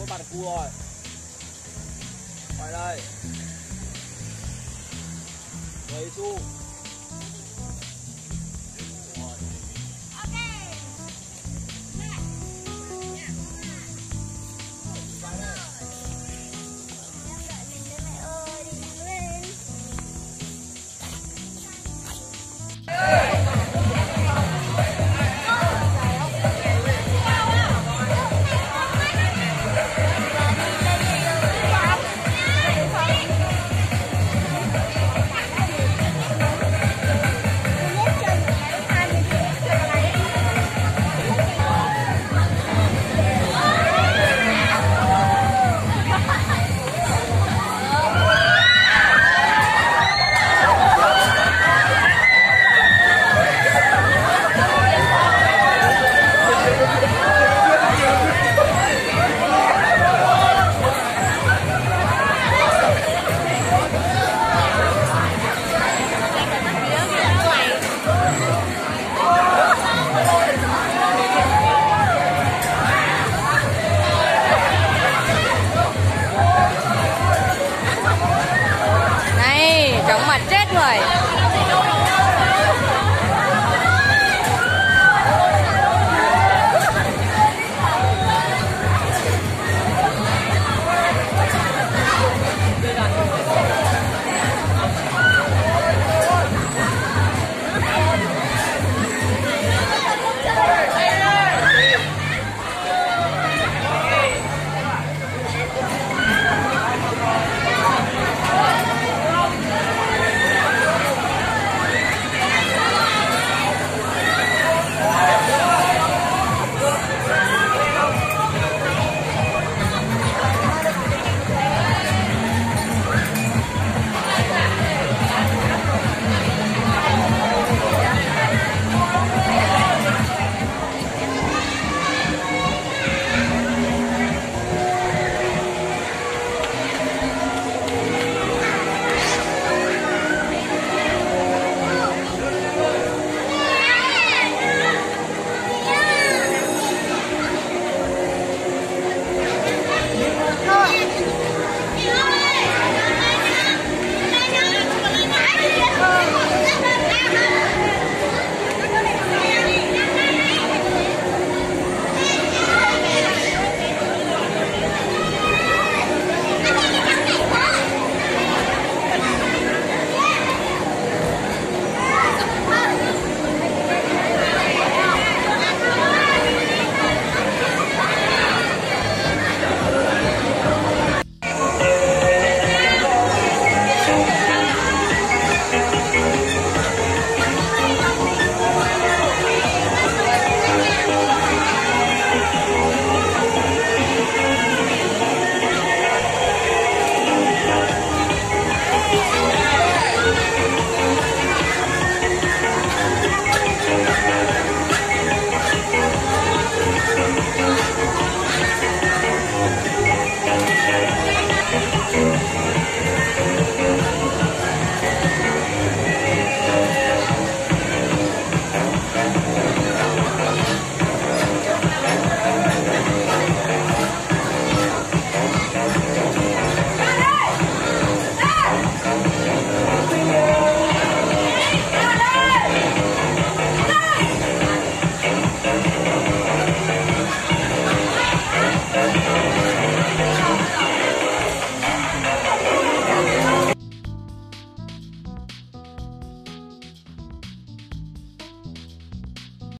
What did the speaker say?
mỗi bàn cua rồi. Ngoài đây. Với su